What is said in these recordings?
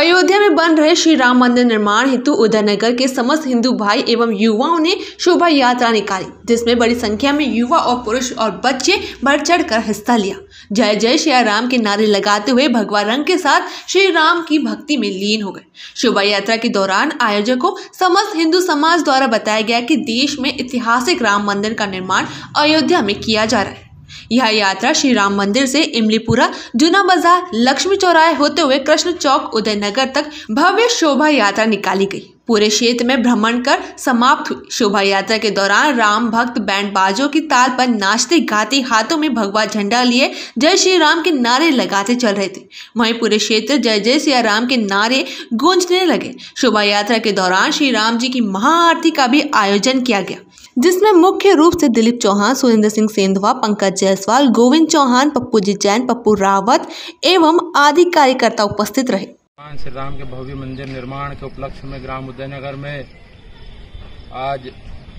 अयोध्या में बन रहे श्री राम मंदिर निर्माण हेतु उदयनगर के समस्त हिंदू भाई एवं युवाओं ने शोभा यात्रा निकाली, जिसमें बड़ी संख्या में युवा और पुरुष और बच्चे बढ़ चढ़ कर हिस्सा लिया। जय जय श्री राम के नारे लगाते हुए भगवा रंग के साथ श्री राम की भक्ति में लीन हो गए। शोभा यात्रा के दौरान आयोजकों, समस्त हिंदू समाज द्वारा बताया गया कि देश में ऐतिहासिक राम मंदिर का निर्माण अयोध्या में किया जा रहा है। यह यात्रा श्री राम मंदिर से इमलीपुरा, जूना बाज़ार, लक्ष्मी चौराहे होते हुए कृष्ण चौक, उदयनगर तक भव्य शोभा यात्रा निकाली गई। पूरे क्षेत्र में भ्रमण कर समाप्त हुई। शोभा यात्रा के दौरान राम भक्त बैंड बाजों की ताल पर नाचते, गाते, हाथों में भगवा झंडा लिए जय श्री राम के नारे लगाते चल रहे थे। वहीं पूरे क्षेत्र जय जय सिया राम के नारे गूंजने लगे। शोभा यात्रा के दौरान श्री राम जी की महाआरती का भी आयोजन किया गया। जिसमें मुख्य रूप से दिलीप चौहान, सुरेंद्र सिंह सेंधवा, पंकज जायसवाल, गोविंद चौहान, पप्पू जी जैन पप्पू रावत एवं आदि कार्यकर्ता उपस्थित रहे। भगवान श्री राम के भव्य मंदिर निर्माण के उपलक्ष्य में ग्राम उदयनगर में आज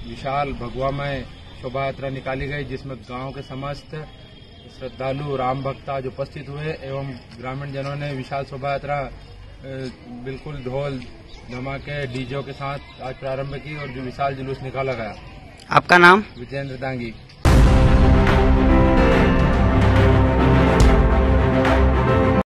विशाल भगवामय शोभा यात्रा निकाली गई, जिसमें गाँव के समस्त श्रद्धालु, राम भक्त आज उपस्थित हुए एवं ग्रामीण जनों ने विशाल शोभा यात्रा बिल्कुल ढोल धमाके, डीजो के साथ आज प्रारंभ की और जो विशाल जुलूस निकाला गया। आपका नाम? विजेंद्र दांगी।